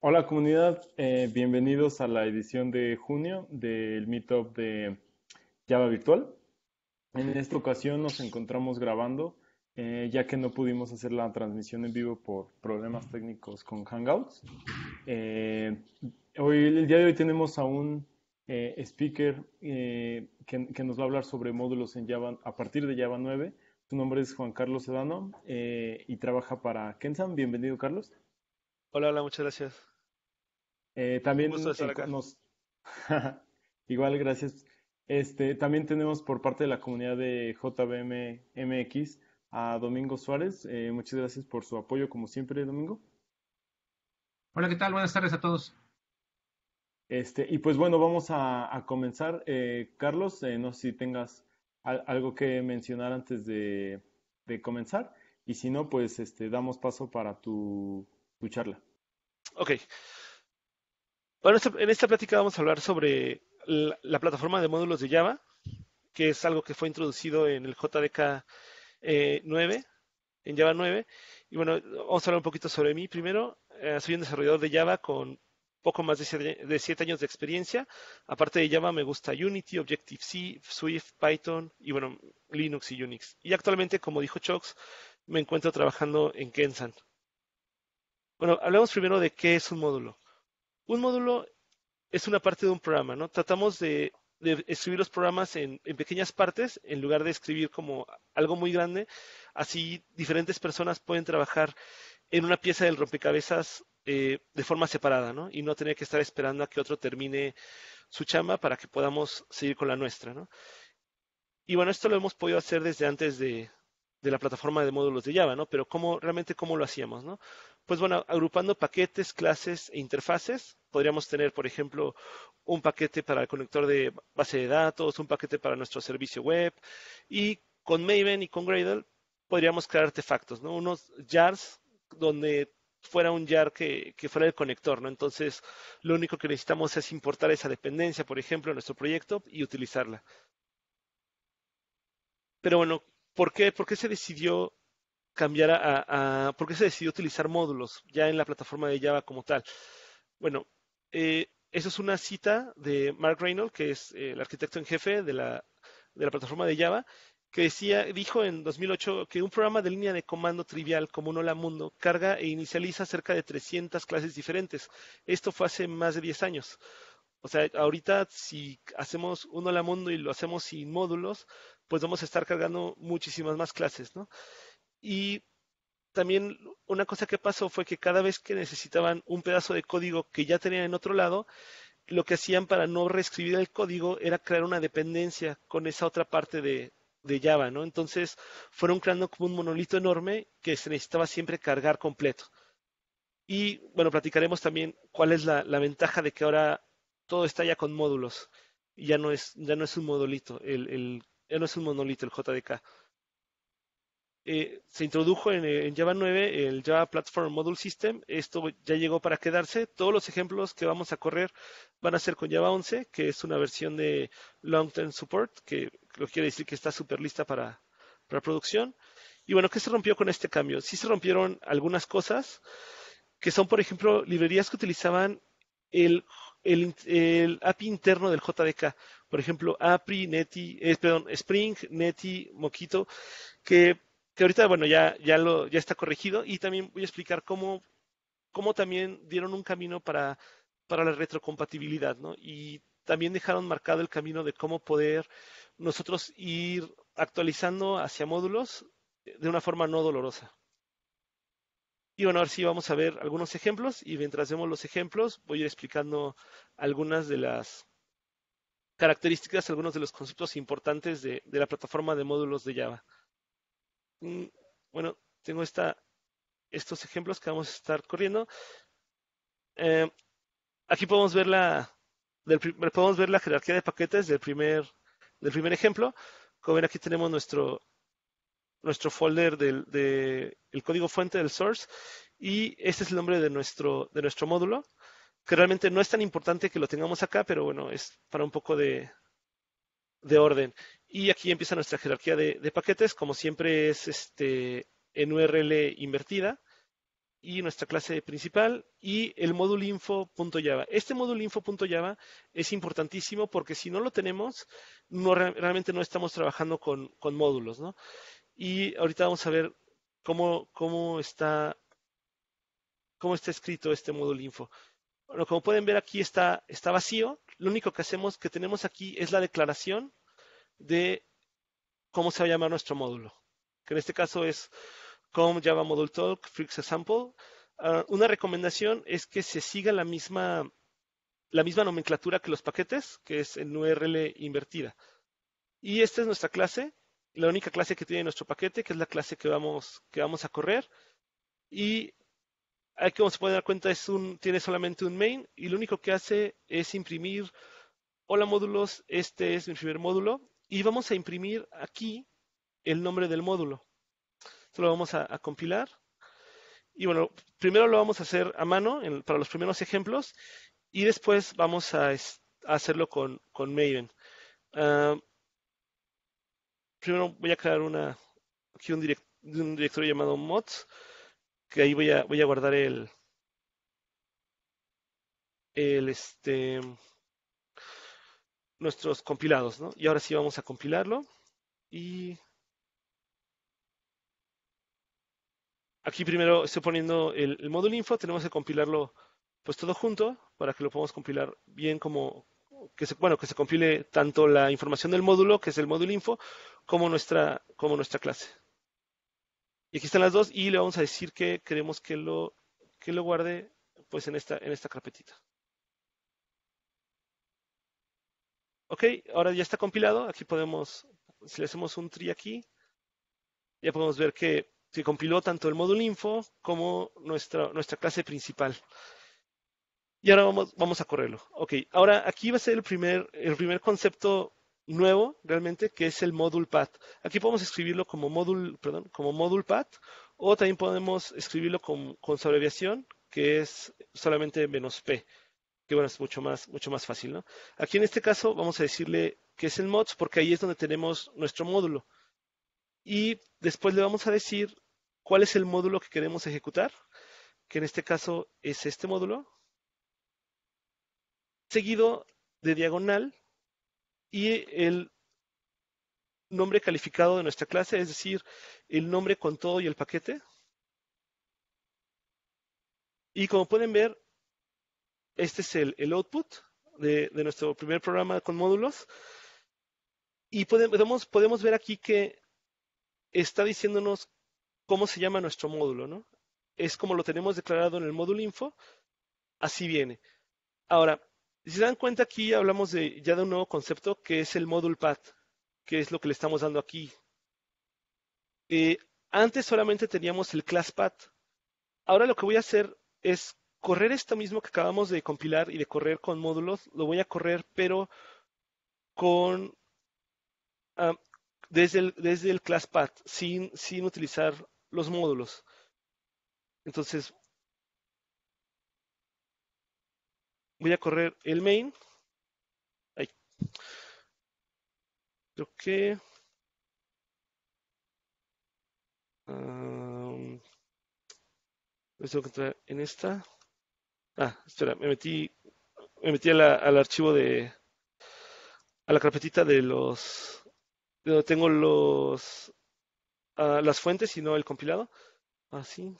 Hola comunidad, eh, bienvenidos a la edición de junio del Meetup de Java Virtual. En esta ocasión nos encontramos grabando, eh, ya que no pudimos hacer la transmisión en vivo por problemas técnicos con Hangouts. Eh, hoy, el día de hoy tenemos a un speaker que, que, nos va a hablar sobre módulos en Java a partir de Java 9. Su nombre es Juan Carlos Sedano y trabaja para Kensan. Bienvenido, Carlos. Hola, hola, muchas gracias. Eh, también nos... Igual, gracias. Este, también tenemos por parte de la comunidad de JBM MX a Domingo Suárez. Eh, muchas gracias por su apoyo, como siempre, Domingo. Hola, ¿qué tal? Buenas tardes a todos. Este, y pues bueno, vamos a, comenzar. Eh, Carlos, no sé si tengas algo que mencionar antes de, de, comenzar. Y si no, pues este, damos paso para tu, tu charla. Ok. Bueno, en esta plática vamos a hablar sobre la, plataforma de módulos de Java, que es algo que fue introducido en el JDK 9, eh, en Java 9. Y bueno, vamos a hablar un poquito sobre mí primero. Eh, soy un desarrollador de Java con poco más de siete años de experiencia. Aparte de Java, me gusta Unity, Objective-C, Swift, Python y bueno, Linux y Unix. Y actualmente, como dijo Chox, me encuentro trabajando en Kensan. Bueno, hablemos primero de qué es un módulo. Un módulo es una parte de un programa, ¿no? Tratamos de, escribir los programas en, pequeñas partes en lugar de escribir como algo muy grande. Así diferentes personas pueden trabajar en una pieza del rompecabezas eh, de forma separada, ¿no? Y no tener que estar esperando a que otro termine su chamba para que podamos seguir con la nuestra, ¿no? Y bueno, esto lo hemos podido hacer desde antes de, de la plataforma de módulos de Java, ¿no? Pero ¿cómo, realmente cómo lo hacíamos, ¿no? Pues bueno, agrupando paquetes, clases e interfaces, podríamos tener, por ejemplo, un paquete para el conector de base de datos, un paquete para nuestro servicio web, y con Maven y con Gradle podríamos crear artefactos, ¿no? Unos jars donde fuera un jar que, que, fuera el conector, ¿no? Entonces, lo único que necesitamos es importar esa dependencia, por ejemplo, en nuestro proyecto y utilizarla. Pero bueno, ¿Por qué, ¿Por qué se decidió cambiar a, ¿Por qué se decidió utilizar módulos ya en la plataforma de Java como tal? Bueno, eh, eso es una cita de Mark Reynolds, que es eh, el arquitecto en jefe de la, de la plataforma de Java, que decía, dijo en 2008 que un programa de línea de comando trivial como un Hola Mundo carga e inicializa cerca de 300 clases diferentes. Esto fue hace más de 10 años. O sea, ahorita si hacemos un Hola Mundo y lo hacemos sin módulos, pues vamos a estar cargando muchísimas más clases, ¿no? Y también una cosa que pasó fue que cada vez que necesitaban un pedazo de código que ya tenían en otro lado, lo que hacían para no reescribir el código era crear una dependencia con esa otra parte de, Java, ¿no? Entonces fueron creando como un monolito enorme que se necesitaba siempre cargar completo. Y bueno, platicaremos también cuál es la, ventaja de que ahora todo está ya con módulos. Ya no es, ya no es un modulito. El, el ya no es un monolito el JDK. Eh, se introdujo en, Java 9 el Java Platform Module System. Esto ya llegó para quedarse. Todos los ejemplos que vamos a correr van a ser con Java 11, que es una versión de Long Term Support, que lo quiere decir que está súper lista para, producción. Y bueno, ¿qué se rompió con este cambio? Sí se rompieron algunas cosas, que son, por ejemplo, librerías que utilizaban el, API interno del JDK. Por ejemplo, API, Neti, eh, perdón, Spring, Neti, Moquito, que, que ahorita, bueno, ya, ya, lo, ya está corregido y también voy a explicar cómo, cómo también dieron un camino para, para la retrocompatibilidad, ¿no? Y también dejaron marcado el camino de cómo poder nosotros ir actualizando hacia módulos de una forma no dolorosa. Y bueno, ahora sí vamos a ver algunos ejemplos y mientras vemos los ejemplos voy a ir explicando algunas de las características, algunos de los conceptos importantes de, la plataforma de módulos de Java. Mm, bueno, tengo esta, estos ejemplos que vamos a estar corriendo. Eh, aquí podemos ver la, podemos ver la jerarquía de paquetes del primer, del primer ejemplo. Como ven, aquí tenemos nuestro, nuestro folder del de, el código fuente del source y este es el nombre de nuestro, de nuestro módulo, que realmente no es tan importante que lo tengamos acá, pero bueno, es para un poco de, de orden. Y aquí empieza nuestra jerarquía de, paquetes, como siempre es este, en URL invertida. y nuestra clase principal y el módulo info.java. Este módulo info.java es importantísimo porque si no lo tenemos, no, realmente no estamos trabajando con, módulos, ¿no? Y ahorita vamos a ver cómo, cómo, está, cómo está escrito este módulo info. Bueno, como pueden ver aquí está, está vacío. Lo único que hacemos, que tenemos aquí es la declaración de cómo se va a llamar nuestro módulo, que en este caso es com Java Module Talk, Freaks Example. Uh, una recomendación es que se siga la misma, la misma nomenclatura que los paquetes, que es en URL invertida. Y esta es nuestra clase, la única clase que tiene nuestro paquete, que es la clase que vamos, que vamos a correr. Y aquí, como se puede dar cuenta, es un, tiene solamente un main y lo único que hace es imprimir, hola módulos, este es mi primer módulo. Y vamos a imprimir aquí el nombre del módulo. Esto lo vamos a, compilar. Y bueno, primero lo vamos a hacer a mano para los primeros ejemplos y después vamos a, hacerlo con, Maven. Ah, primero voy a crear una, aquí un, directorio llamado mods, que ahí voy a, voy a guardar el, el este, nuestros compilados, ¿no? Y ahora sí vamos a compilarlo y Aquí primero estoy poniendo el, módulo info, tenemos que compilarlo pues todo junto para que lo podamos compilar bien como que se, bueno, que se compile tanto la información del módulo, que es el módulo info, como nuestra, como nuestra clase. Y aquí están las dos y le vamos a decir que queremos que lo, que lo guarde pues en esta, en esta carpetita. Ok, ahora ya está compilado. Aquí podemos, si le hacemos un tri aquí, ya podemos ver que se compiló tanto el módulo info como nuestra, nuestra clase principal. Y ahora vamos, vamos a correrlo. Ok, ahora aquí va a ser el primer, el primer concepto nuevo realmente, que es el module path. Aquí podemos escribirlo como module, perdón, como module path, o también podemos escribirlo con, con su abreviación, que es solamente menos P, que bueno, es mucho más, mucho más fácil, ¿no? Aquí en este caso vamos a decirle que es el mods, porque ahí es donde tenemos nuestro módulo. Y después le vamos a decir cuál es el módulo que queremos ejecutar, que en este caso es este módulo, seguido de diagonal y el nombre calificado de nuestra clase, es decir, el nombre con todo y el paquete. Y como pueden ver, este es el, output de, nuestro primer programa con módulos. Y podemos, podemos ver aquí que está diciéndonos cómo se llama nuestro módulo, ¿no? Es como lo tenemos declarado en el módulo info, así viene. Ahora, si se dan cuenta aquí hablamos de, ya de un nuevo concepto que es el module path, que es lo que le estamos dando aquí. Eh, antes solamente teníamos el class path. Ahora lo que voy a hacer es correr esto mismo que acabamos de compilar y de correr con módulos, lo voy a correr pero con ah, desde, el, desde el class path, sin, sin utilizar los módulos. Entonces, voy a correr el main. Ahí. Creo que... Um, tengo que entrar en esta. Ah, espera, me metí, me metí al archivo de, a la carpetita de los, de donde tengo los, las fuentes y no el compilado. Así.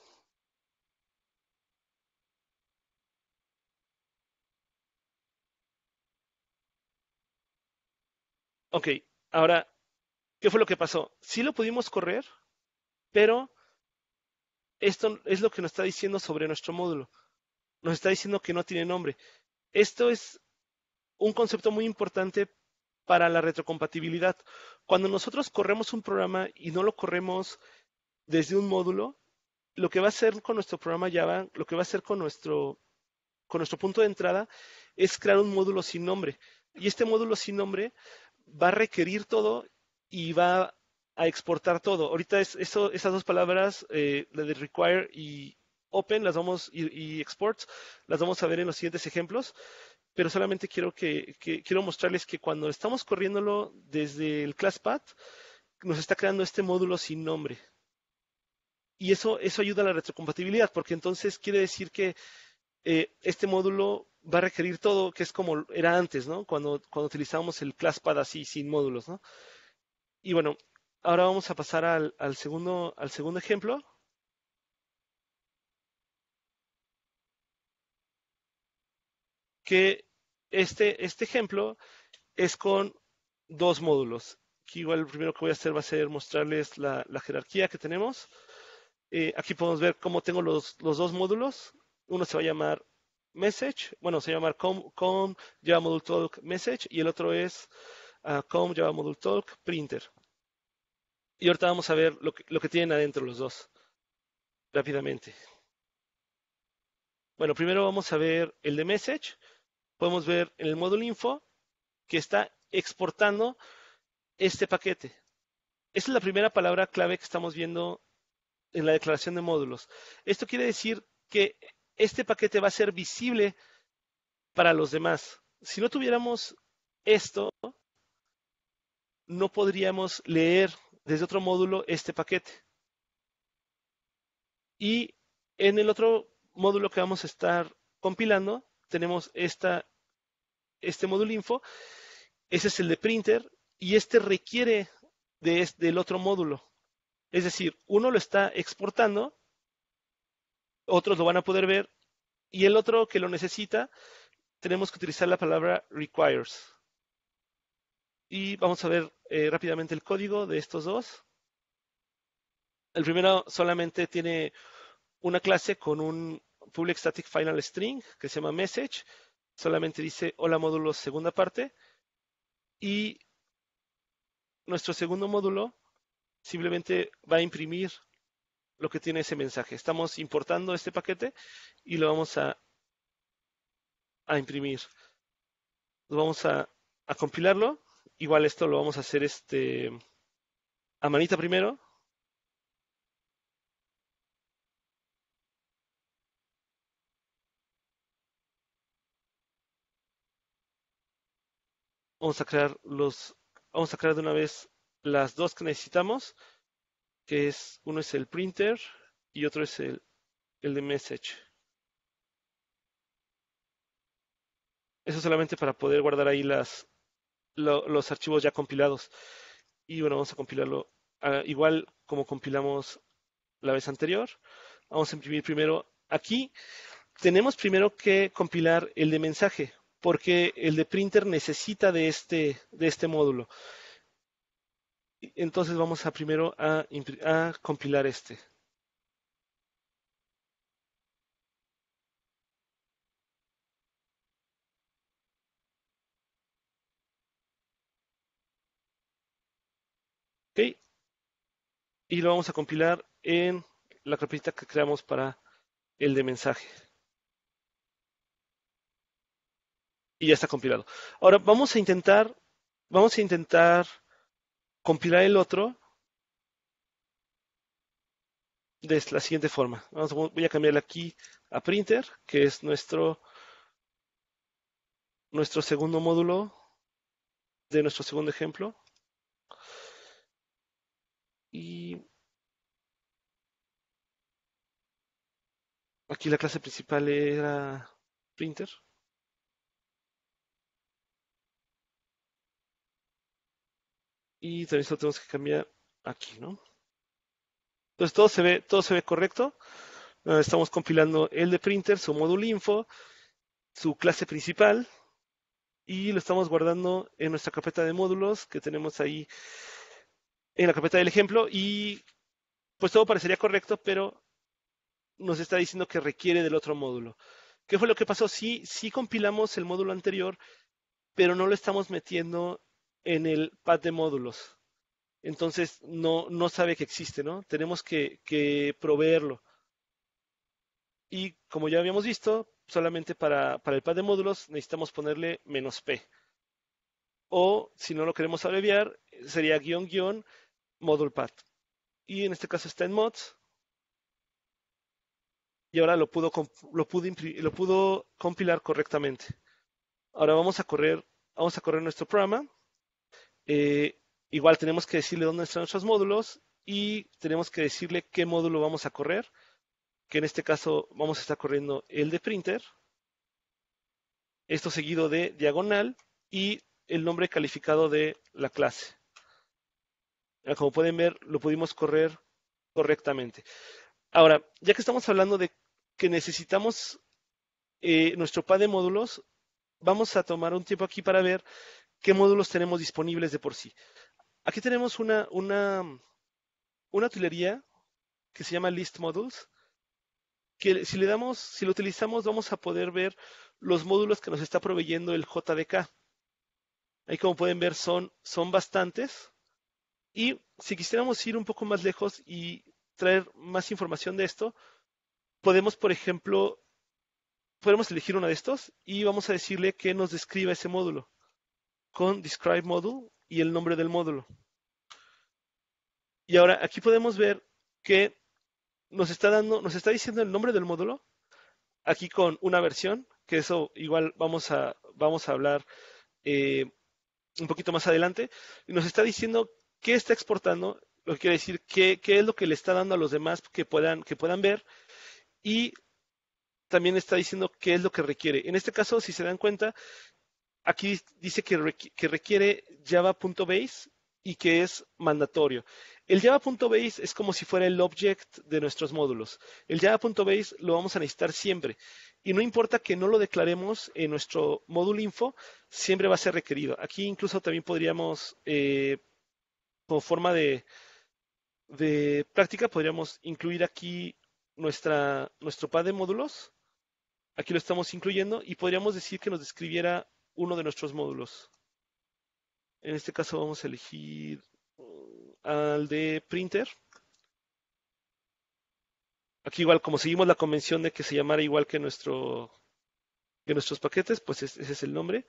Ok, ahora, ¿qué fue lo que pasó? Sí lo pudimos correr, pero esto es lo que nos está diciendo sobre nuestro módulo. Nos está diciendo que no tiene nombre. Esto es un concepto muy importante para la retrocompatibilidad. Cuando nosotros corremos un programa y no lo corremos desde un módulo, lo que va a hacer con nuestro programa Java, lo que va a hacer con nuestro, con nuestro punto de entrada, es crear un módulo sin nombre. Y este módulo sin nombre va a requerir todo y va a exportar todo. Ahorita es, eso, esas dos palabras, eh, la de require y open, las vamos, y, y exports, las vamos a ver en los siguientes ejemplos pero solamente quiero que, quiero mostrarles que cuando estamos corriéndolo desde el ClassPath, nos está creando este módulo sin nombre. y eso, eso ayuda a la retrocompatibilidad, porque entonces quiere decir que eh, este módulo va a requerir todo, que es como era antes, ¿no? Cuando, cuando utilizábamos el ClassPad así, sin módulos, ¿no? Y bueno, ahora vamos a pasar al, segundo, al segundo ejemplo. Que este, este ejemplo es con dos módulos. Aquí igual lo primero que voy a hacer va a ser mostrarles la, la jerarquía que tenemos. Eh, aquí podemos ver cómo tengo los, los, dos módulos. Uno se va a llamar message, bueno, se va a llamar com, com Java Module Message y el otro es uh, com Java Module Printer. Y ahorita vamos a ver lo que, lo que tienen adentro los dos, rápidamente. Bueno, primero vamos a ver el de message. Podemos ver en el módulo info que está exportando este paquete. Esa es la primera palabra clave que estamos viendo en la declaración de módulos. Esto quiere decir que este paquete va a ser visible para los demás. Si no tuviéramos esto, no podríamos leer desde otro módulo este paquete. Y en el otro módulo que vamos a estar compilando, tenemos este módulo info. Ese es el de printer y este requiere de, del otro módulo. Es decir, uno lo está exportando, otros lo van a poder ver, y el otro que lo necesita, tenemos que utilizar la palabra requires. Y vamos a ver eh, rápidamente el código de estos dos. El primero solamente tiene una clase con un public static final string que se llama message. Solamente dice hola módulo segunda parte. Y nuestro segundo módulo simplemente va a imprimir lo que tiene ese mensaje. Estamos importando este paquete y lo vamos a, a imprimir. Vamos a, a, compilarlo. Igual esto lo vamos a hacer este, a manita primero. Vamos a crear los, vamos a crear de una vez las dos que necesitamos que es, uno es el printer y otro es el, el de message. Eso solamente para poder guardar ahí las, lo, los archivos ya compilados. Y bueno, vamos a compilarlo uh, igual como compilamos la vez anterior. Vamos a imprimir primero aquí. Tenemos primero que compilar el de mensaje, porque el de printer necesita de este, de este módulo. Entonces vamos a primero a, a compilar este. Ok. Y lo vamos a compilar en la carpeta que creamos para el de mensaje. Y ya está compilado. Ahora vamos a intentar, vamos a intentar compilar el otro de la siguiente forma. Vamos, voy a cambiarle aquí a printer, que es nuestro, nuestro segundo módulo de nuestro segundo ejemplo. Y aquí la clase principal era printer. Y también esto tenemos que cambiar aquí, ¿no? Entonces todo se ve, todo se ve correcto. Ah, estamos compilando el de printer, su módulo info, su clase principal y lo estamos guardando en nuestra carpeta de módulos que tenemos ahí en la carpeta del ejemplo y pues todo parecería correcto, pero nos está diciendo que requiere del otro módulo. ¿Qué fue lo que pasó? Sí, sí compilamos el módulo anterior, pero no lo estamos metiendo en el pad de módulos. Entonces no, no sabe que existe, ¿no? Tenemos que, proveerlo. Y como ya habíamos visto, solamente para, para el pad de módulos necesitamos ponerle menos P. O si no lo queremos abreviar, sería guion guion module pad. Y en este caso está en mods. Y ahora lo pudo, lo pudo, lo pudo compilar correctamente. Ahora vamos a correr, vamos a correr nuestro programa. Eh, igual tenemos que decirle dónde están nuestros módulos y tenemos que decirle qué módulo vamos a correr, que en este caso vamos a estar corriendo el de printer, esto seguido de diagonal y el nombre calificado de la clase. Como pueden ver, lo pudimos correr correctamente. Ahora, ya que estamos hablando de que necesitamos eh, nuestro pad de módulos, vamos a tomar un tiempo aquí para ver qué módulos tenemos disponibles de por sí. Aquí tenemos una, una, una utilería que se llama List Modules, que si le damos, si lo utilizamos, vamos a poder ver los módulos que nos está proveyendo el JDK. Ahí como pueden ver son, son bastantes. Y si quisiéramos ir un poco más lejos y traer más información de esto, podemos, por ejemplo, podemos elegir uno de estos y vamos a decirle que nos describa ese módulo con describe module y el nombre del módulo. Y ahora aquí podemos ver que nos está dando, nos está diciendo el nombre del módulo, aquí con una versión, que eso igual vamos a, vamos a hablar eh, un poquito más adelante, y nos está diciendo qué está exportando, lo que quiere decir qué, qué, es lo que le está dando a los demás que puedan, que puedan ver, y también está diciendo qué es lo que requiere. En este caso, si se dan cuenta, aquí dice que, requiere java.base y que es mandatorio. El java.base es como si fuera el object de nuestros módulos. El java.base lo vamos a necesitar siempre. Y no importa que no lo declaremos en nuestro módulo info, siempre va a ser requerido. Aquí incluso también podríamos, eh, como forma de, práctica, podríamos incluir aquí nuestro pad de módulos. Aquí lo estamos incluyendo y podríamos decir que nos describiera uno de nuestros módulos. En este caso vamos a elegir uh, al de printer. Aquí igual, como seguimos la convención de que se llamara igual que, nuestro, que nuestros paquetes, pues ese es el nombre.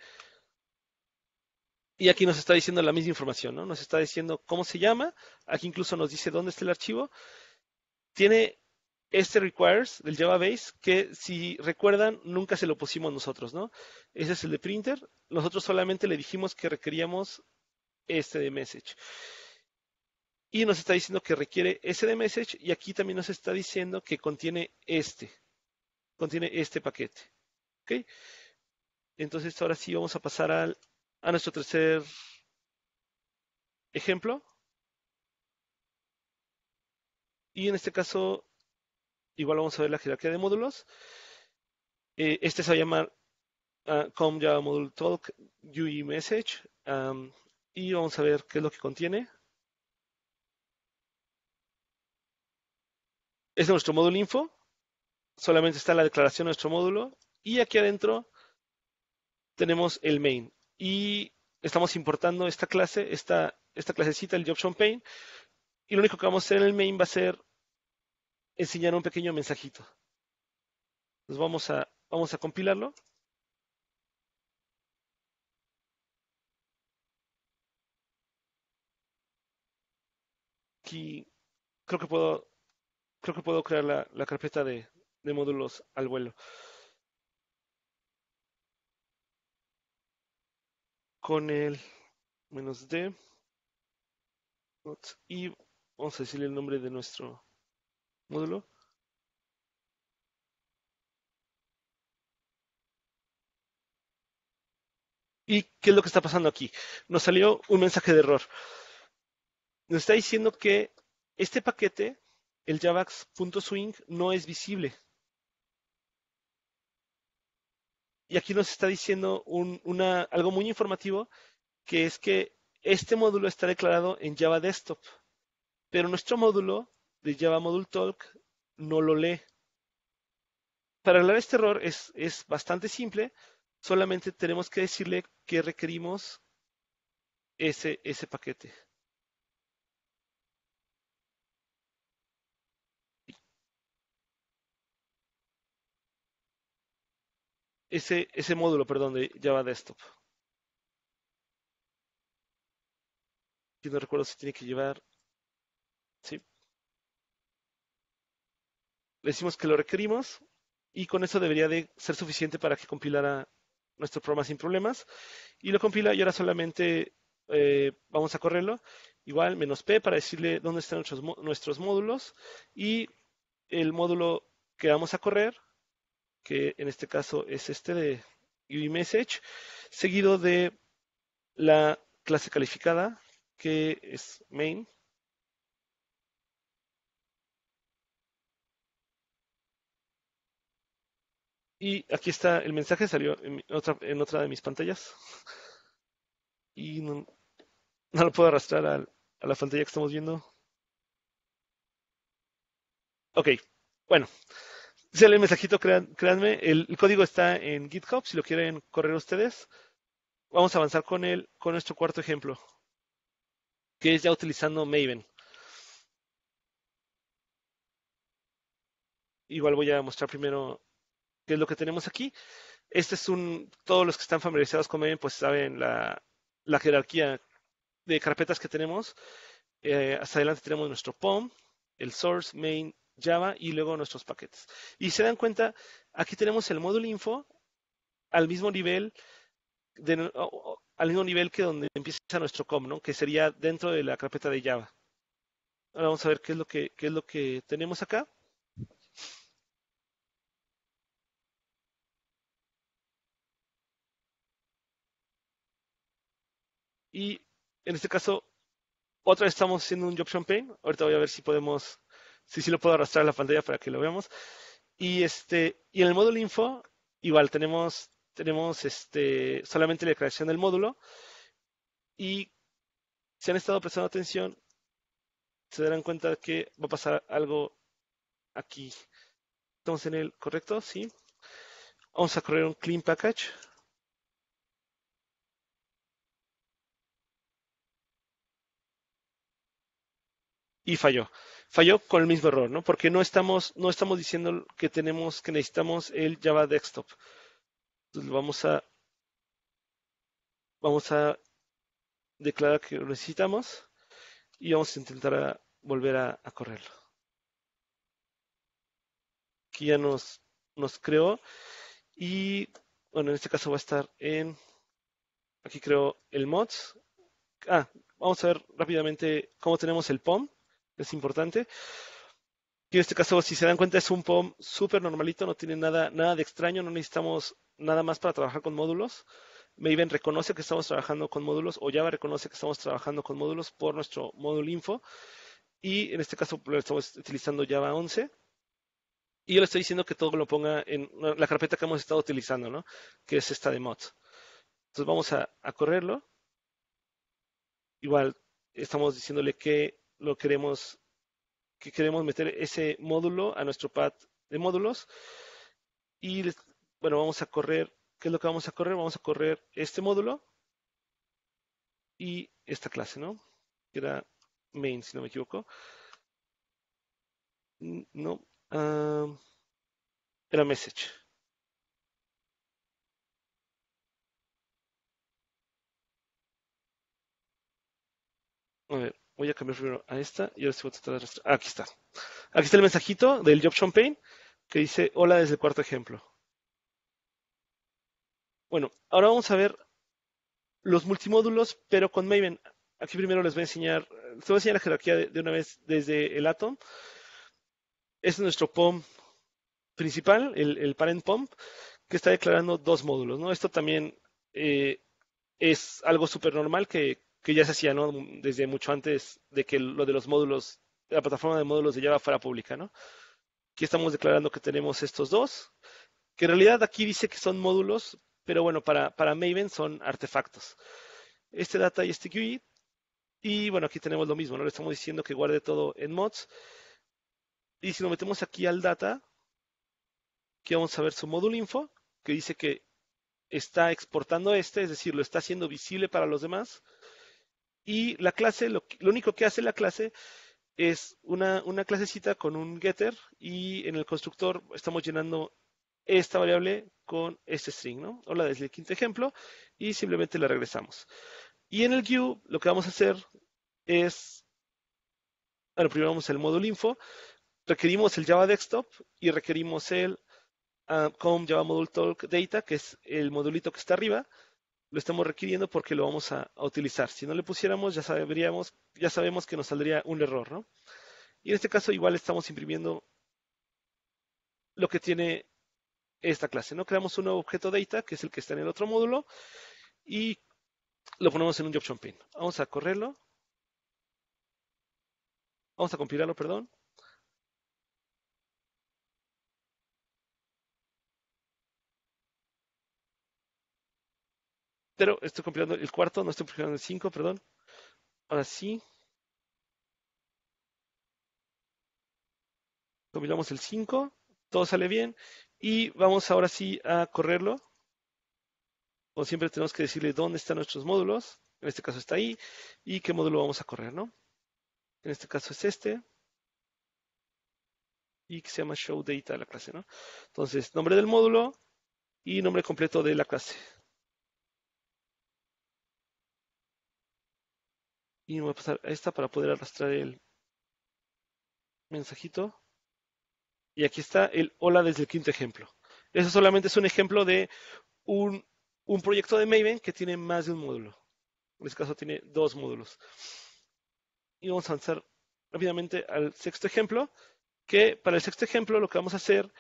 Y aquí nos está diciendo la misma información, ¿no? Nos está diciendo cómo se llama. Aquí incluso nos dice dónde está el archivo. Tiene este requires del Java Base, que si recuerdan, nunca se lo pusimos nosotros, ¿no? Ese es el de printer. Nosotros solamente le dijimos que requeríamos este de message. Y nos está diciendo que requiere ese de message y aquí también nos está diciendo que contiene este. Contiene este paquete. ¿Ok? Entonces ahora sí vamos a pasar al, a nuestro tercer ejemplo. Y en este caso igual vamos a ver la jerarquía de módulos. Eh, este se va a llamar uh, com Java Module Talk UI Message. y vamos a ver qué es lo que contiene. Este es nuestro módulo info. Solamente está la declaración de nuestro módulo. Y aquí adentro tenemos el main. Y estamos importando esta clase, esta, esta clasecita, el Jobson Pane. Y lo único que vamos a hacer en el main va a ser enseñar un pequeño mensajito. Entonces vamos a, vamos a compilarlo. Aquí creo que puedo, creo que puedo crear la, la carpeta de, de módulos al vuelo. Con el menos D. Y vamos a decirle el nombre de nuestro módulo ¿Y qué es lo que está pasando aquí? Nos salió un mensaje de error. Nos está diciendo que este paquete, el javax.swing, no es visible. Y aquí nos está diciendo una, algo muy informativo, que es que este módulo está declarado en Java Desktop, pero nuestro módulo de Java Module Talk no lo lee. Para arreglar este error es, es bastante simple, solamente tenemos que decirle que requerimos ese, ese paquete. Ese, ese módulo, perdón, de Java Desktop. Yo no recuerdo si tiene que llevar. Sí le decimos que lo requerimos y con eso debería de ser suficiente para que compilara nuestro programa sin problemas. Y lo compila y ahora solamente eh, vamos a correrlo igual menos P para decirle dónde están nuestros, módulos y el módulo que vamos a correr, que en este caso es este de UIMessage, seguido de la clase calificada, que es main. Y aquí está el mensaje, salió en otra, en otra de mis pantallas. Y no, lo puedo arrastrar a, a la pantalla que estamos viendo. Ok, bueno, sale el mensajito, créanme, el, código está en GitHub, si lo quieren correr ustedes. Vamos a avanzar con, el, con nuestro cuarto ejemplo, que es ya utilizando Maven. Igual voy a mostrar primero qué es lo que tenemos aquí. Este es un, todos los que están familiarizados con Maven, pues saben la, jerarquía de carpetas que tenemos. Eh, hasta adelante tenemos nuestro POM, el source, main, Java y luego nuestros paquetes. Y se dan cuenta, aquí tenemos el módulo info al mismo nivel al mismo nivel que donde empieza nuestro com, ¿no? Que sería dentro de la carpeta de Java. Ahora vamos a ver qué es lo que, qué es lo que tenemos acá. Y en este caso, otra vez estamos haciendo un job champagne. Ahorita voy a ver si podemos sí, sí lo puedo arrastrar a la pantalla para que lo veamos. Y este, y en el módulo info, igual tenemos, tenemos este, solamente la declaración del módulo. Y si han estado prestando atención, se darán cuenta que va a pasar algo aquí. Estamos en el correcto, sí. Vamos a correr un clean package. Y falló falló con el mismo error, ¿no? Porque no estamos, no estamos diciendo que tenemos, que necesitamos el Java Desktop. Entonces vamos a, vamos a declarar que lo necesitamos y vamos a intentar volver a, correrlo. Aquí ya nos, nos creó y bueno, en este caso va a estar en, aquí creo el mods. Ah, vamos a ver rápidamente cómo tenemos el POM es importante. Y en este caso, si se dan cuenta, es un POM súper normalito, no tiene nada, nada de extraño, no necesitamos nada más para trabajar con módulos. Maven reconoce que estamos trabajando con módulos o Java reconoce que estamos trabajando con módulos por nuestro módulo info. Y en este caso estamos utilizando Java 11. Y yo le estoy diciendo que todo lo ponga en la carpeta que hemos estado utilizando, ¿no? Que es esta de mods. Entonces vamos a, a correrlo. Igual estamos diciéndole que lo queremos, que queremos meter ese módulo a nuestro pad de módulos. Y bueno, vamos a correr, ¿qué es lo que vamos a correr? Vamos a correr este módulo y esta clase, ¿no? Que era main, si no me equivoco. No, ah, era message. A ver, Voy a cambiar primero a esta y ahora sí voy a tratar de Aquí está. Aquí está el mensajito del Job Champagne que dice hola desde el cuarto ejemplo. Bueno, ahora vamos a ver los multimódulos, pero con Maven. Aquí primero les voy a enseñar, les voy a enseñar la jerarquía de, una vez desde el Atom. Este es nuestro POM principal, el, parent POM, que está declarando dos módulos. ¿no? Esto también eh, es algo súper normal que que ya se hacía, ¿no? Desde mucho antes de que lo de los módulos, la plataforma de módulos de Java fuera pública, ¿no? Aquí estamos declarando que tenemos estos dos, que en realidad aquí dice que son módulos, pero bueno, para, para Maven son artefactos. Este data y este QI. Y bueno, aquí tenemos lo mismo, ¿no? Le estamos diciendo que guarde todo en mods. Y si nos metemos aquí al data, aquí vamos a ver su módulo info, que dice que está exportando este, es decir, lo está haciendo visible para los demás. Y la clase, lo, único que hace la clase es una, una clasecita con un getter y en el constructor estamos llenando esta variable con este string, ¿no? Hola desde el quinto ejemplo y simplemente la regresamos. Y en el queue lo que vamos a hacer es, bueno, primero vamos al módulo info, requerimos el Java Desktop y requerimos el uh, com Java Module Talk Data, que es el modulito que está arriba, lo estamos requiriendo porque lo vamos a, utilizar. Si no le pusiéramos, ya sabríamos, ya sabemos que nos saldría un error, ¿no? Y en este caso igual estamos imprimiendo lo que tiene esta clase, ¿no? Creamos un nuevo objeto data, que es el que está en el otro módulo, y lo ponemos en un job pin. Vamos a correrlo. Vamos a compilarlo, perdón. Pero estoy compilando el cuarto, no estoy compilando el cinco, perdón. Ahora sí. Compilamos el 5, todo sale bien. Y vamos ahora sí a correrlo. Como siempre tenemos que decirle dónde están nuestros módulos. En este caso está ahí. Y qué módulo vamos a correr, ¿no? En este caso es este. Y que se llama show data la clase, ¿no? Entonces, nombre del módulo y nombre completo de la clase. Y me voy a pasar a esta para poder arrastrar el mensajito. Y aquí está el hola desde el quinto ejemplo. Eso solamente es un ejemplo de un, un proyecto de Maven que tiene más de un módulo. En este caso tiene dos módulos. Y vamos a avanzar rápidamente al sexto ejemplo, que para el sexto ejemplo lo que vamos a hacer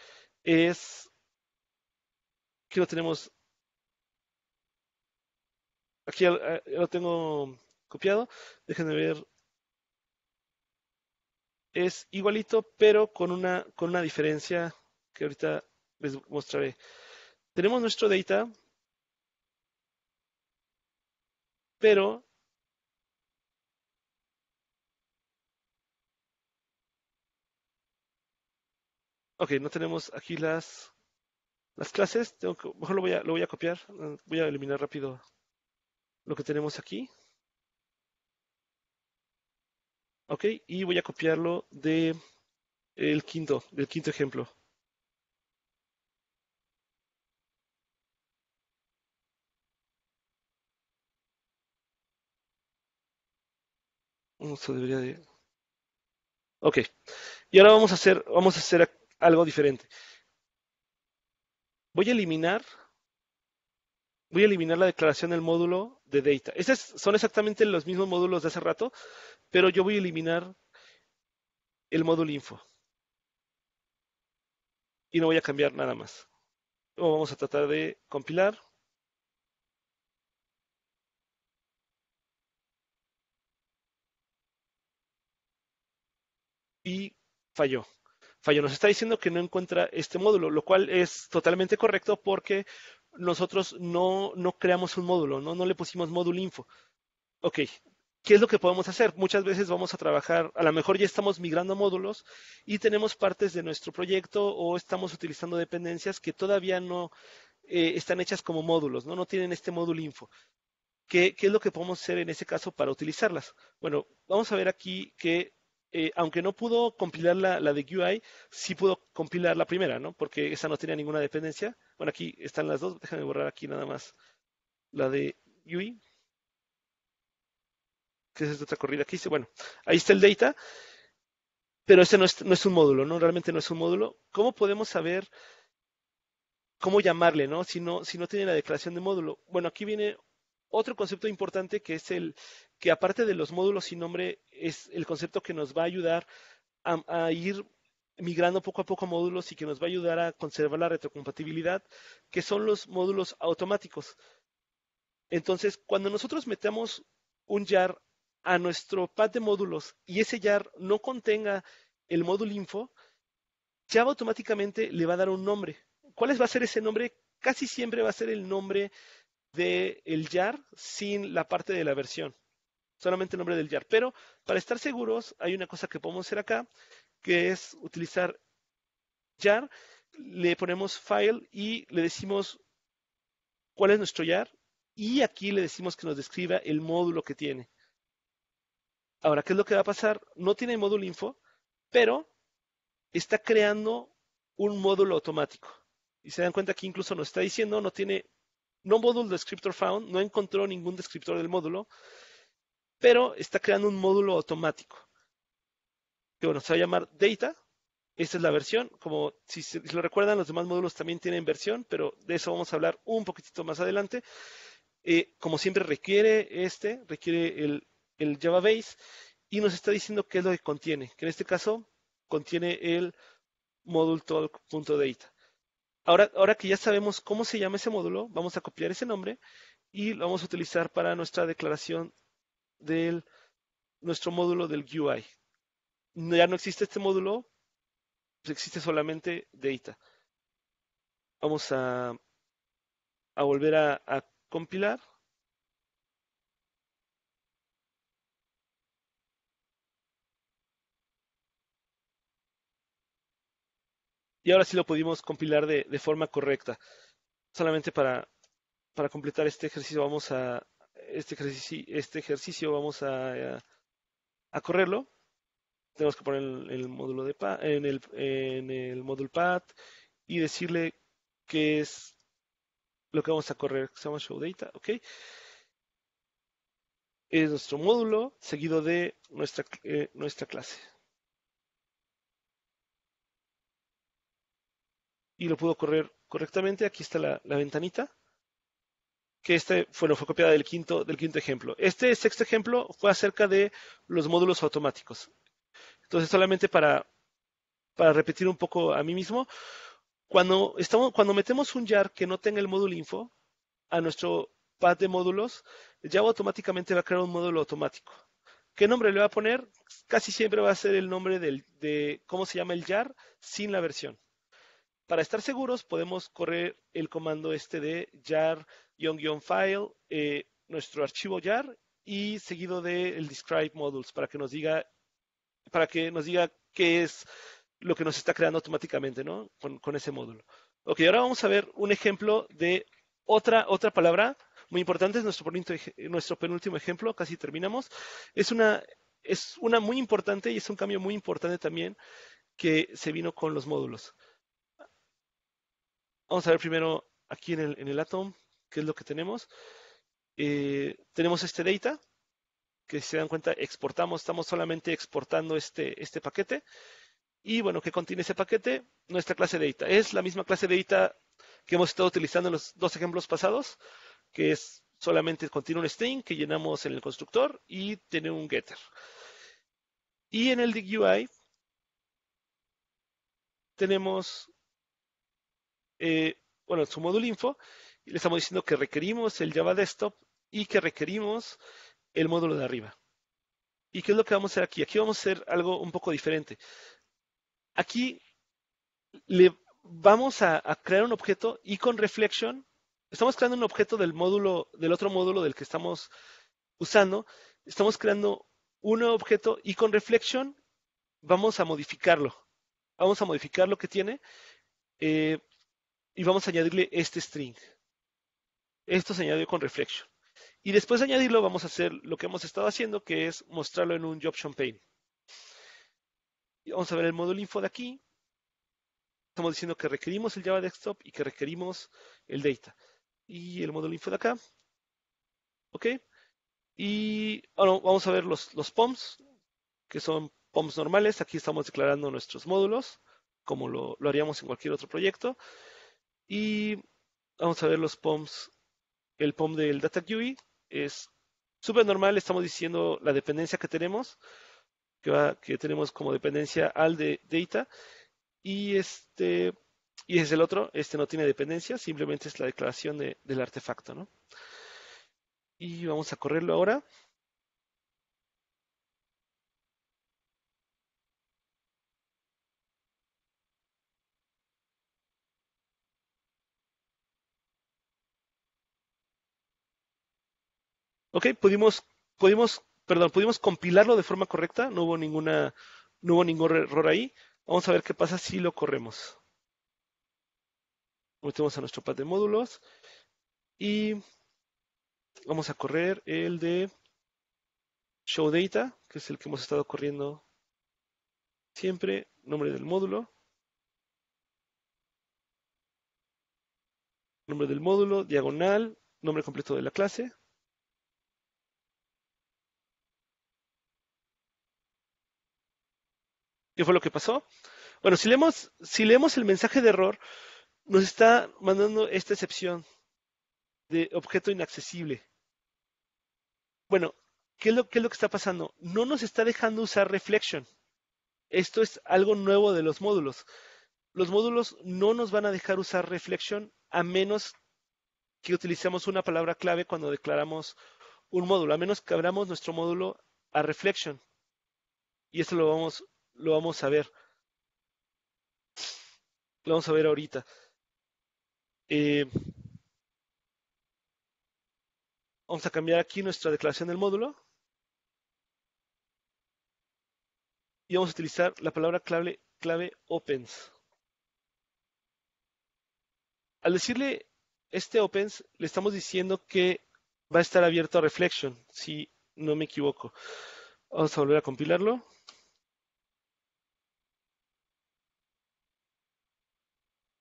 es, aquí lo tenemos, aquí lo tengo copiado. Déjenme ver. Es igualito, pero con una, con una diferencia que ahorita les mostraré. Tenemos nuestro data, pero Ok, no tenemos aquí las, las clases. Tengo que, mejor lo voy, a, lo voy a copiar. Voy a eliminar rápido lo que tenemos aquí. Ok, y voy a copiarlo de el quinto, del quinto ejemplo. Eso debería de... Ok, y ahora vamos a hacer, vamos a hacer algo diferente. Voy a eliminar, voy a eliminar la declaración del módulo de data. Estos son exactamente los mismos módulos de hace rato, pero yo voy a eliminar el módulo info. Y no voy a cambiar nada más. vamos a tratar de compilar. Y falló. Falló. Nos está diciendo que no encuentra este módulo, lo cual es totalmente correcto porque nosotros no, no creamos un módulo, ¿no? no le pusimos módulo info. Ok, ¿Qué es lo que podemos hacer? Muchas veces vamos a trabajar, a lo mejor ya estamos migrando módulos y tenemos partes de nuestro proyecto o estamos utilizando dependencias que todavía no eh, están hechas como módulos, ¿no? No tienen este módulo info. ¿Qué, ¿Qué, es lo que podemos hacer en ese caso para utilizarlas? Bueno, vamos a ver aquí que eh, aunque no pudo compilar la, la, de UI, sí pudo compilar la primera, ¿no? Porque esa no tenía ninguna dependencia. Bueno, aquí están las dos. Déjame borrar aquí nada más la de UI que es otra corrida que hice. Bueno, ahí está el data, pero este no es, no es un módulo, ¿no? Realmente no es un módulo. ¿Cómo podemos saber cómo llamarle, ¿no? Si no, si no tiene la declaración de módulo. Bueno, aquí viene otro concepto importante que es el que aparte de los módulos sin nombre, es el concepto que nos va a ayudar a, ir migrando poco a poco a módulos y que nos va a ayudar a conservar la retrocompatibilidad, que son los módulos automáticos. Entonces, cuando nosotros metemos un jar a nuestro pad de módulos y ese jar no contenga el módulo info, Java automáticamente le va a dar un nombre. ¿Cuál va a ser ese nombre? Casi siempre va a ser el nombre del el jar sin la parte de la versión. Solamente el nombre del jar. Pero para estar seguros, hay una cosa que podemos hacer acá, que es utilizar jar, le ponemos file y le decimos cuál es nuestro jar y aquí le decimos que nos describa el módulo que tiene. Ahora, ¿qué es lo que va a pasar? No tiene módulo info, pero está creando un módulo automático. Y se dan cuenta que incluso nos está diciendo, no tiene, no módulo descriptor found, no encontró ningún descriptor del módulo, pero está creando un módulo automático. Que bueno, se va a llamar data. Esta es la versión. Como si, si lo recuerdan, los demás módulos también tienen versión, pero de eso vamos a hablar un poquitito más adelante. eh, como siempre requiere este, requiere el, Java Base y nos está diciendo qué es lo que contiene, que en este caso contiene el module talk.data. Ahora, ahora que ya sabemos cómo se llama ese módulo, vamos a copiar ese nombre y lo vamos a utilizar para nuestra declaración del nuestro módulo del UI. Ya no existe este módulo, pues existe solamente data. Vamos a, a volver a, a compilar. Y ahora sí lo pudimos compilar de, de forma correcta. Solamente para, para completar este ejercicio vamos a este ejercicio, este ejercicio vamos a, a, correrlo. Tenemos que poner el, el módulo de en el en el módulo path y decirle qué es lo que vamos a correr, se llama show data, ¿ok? Es nuestro módulo seguido de nuestra, eh, nuestra clase. Y lo puedo correr correctamente. Aquí está la, la ventanita que este bueno, fue copiada del quinto, del quinto ejemplo. Este sexto ejemplo fue acerca de los módulos automáticos. Entonces, solamente para, para repetir un poco a mí mismo, cuando, estamos, cuando metemos un jar que no tenga el módulo info a nuestro pad de módulos, Java automáticamente va a crear un módulo automático. ¿Qué nombre le va a poner? Casi siempre va a ser el nombre del, de cómo se llama el jar sin la versión. Para estar seguros, podemos correr el comando este de jar-file, eh, nuestro archivo jar, y seguido de el describe modules para que nos diga, para que nos diga qué es lo que nos está creando automáticamente, ¿no? Con, ese módulo. Ok, ahora vamos a ver un ejemplo de otra, otra palabra muy importante, es nuestro, nuestro penúltimo ejemplo, casi terminamos. Es una, es una muy importante y es un cambio muy importante también que se vino con los módulos. Vamos a ver primero aquí en el, en el Atom qué es lo que tenemos. Eh, tenemos este data, que si se dan cuenta exportamos, estamos solamente exportando este, este paquete. Y bueno, ¿qué contiene ese paquete? Nuestra clase data. Es la misma clase data que hemos estado utilizando en los dos ejemplos pasados, que es solamente contiene un string que llenamos en el constructor y tiene un getter. Y en el UI tenemos, eh, bueno, su módulo info, le estamos diciendo que requerimos el Java Desktop y que requerimos el módulo de arriba. ¿Y qué es lo que vamos a hacer aquí? Aquí vamos a hacer algo un poco diferente. Aquí le vamos a, a, crear un objeto y con reflection, estamos creando un objeto del módulo, del otro módulo del que estamos usando, estamos creando un nuevo objeto y con reflection vamos a modificarlo. Vamos a modificar lo que tiene eh, y vamos a añadirle este string. Esto se añadió con reflection. Y después de añadirlo vamos a hacer lo que hemos estado haciendo, que es mostrarlo en un Jobson pane. Y vamos a ver el módulo info de aquí. Estamos diciendo que requerimos el Java Desktop y que requerimos el data. Y el módulo info de acá. ¿Ok? Y bueno, vamos a ver los, los POMs, que son POMs normales. Aquí estamos declarando nuestros módulos, como lo, lo haríamos en cualquier otro proyecto. Y vamos a ver los POMs. El POM del Data GUI es súper normal. Estamos diciendo la dependencia que tenemos que, que tenemos como dependencia al de data y este y es el otro, este no tiene dependencia, simplemente es la declaración de, del artefacto, ¿no? Y vamos a correrlo ahora. Ok, pudimos, pudimos perdón, pudimos compilarlo de forma correcta, no hubo ninguna, no hubo ningún error ahí. Vamos a ver qué pasa si lo corremos. Metemos a nuestro pad de módulos y vamos a correr el de show data, que es el que hemos estado corriendo siempre, nombre del módulo. Nombre del módulo, diagonal, nombre completo de la clase. ¿Qué fue lo que pasó? Bueno, si leemos, si leemos el mensaje de error, nos está mandando esta excepción. de objeto inaccesible. Bueno, ¿qué es, lo, ¿qué es lo que está pasando? No nos está dejando usar reflection. Esto es algo nuevo de los módulos. Los módulos no nos van a dejar usar reflection a menos que utilicemos una palabra clave cuando declaramos un módulo, a menos que abramos nuestro módulo a reflection. Y esto lo vamos, lo vamos a ver. Lo vamos a ver ahorita. Eh, vamos a cambiar aquí nuestra declaración del módulo. Y vamos a utilizar la palabra clave, clave opens. Al decirle este opens, le estamos diciendo que va a estar abierto a reflection, si no me equivoco. Vamos a volver a compilarlo.